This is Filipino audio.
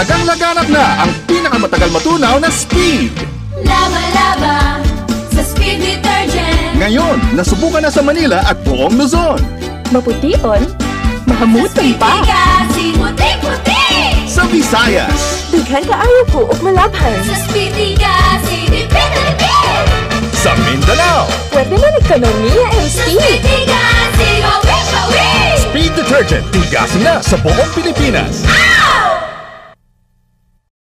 Talagang laganap na ang pinakamatagal matunaw na speed. Laba-laba sa Speed Detergent. Ngayon, nasubukan na sa Manila at buong Luzon. Mapution, mahamutan pa. Kasi puti-puti. Sa Visayas, Daghan kaayo ko o malabhan. Sa Speed Kasi dipit-dipit. sa Mindanao, Pwede na ekonomiya and speed. Speed Kasi gawin-gawin. Speed Detergent, tigasin na sa buong Pilipinas.